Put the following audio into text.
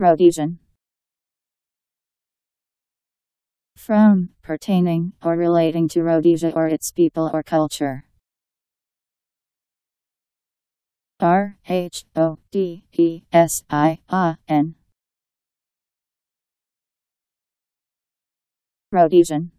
Rhodesian. From, pertaining, or relating to Rhodesia or its people or culture. R H O D E S I A N. Rhodesian.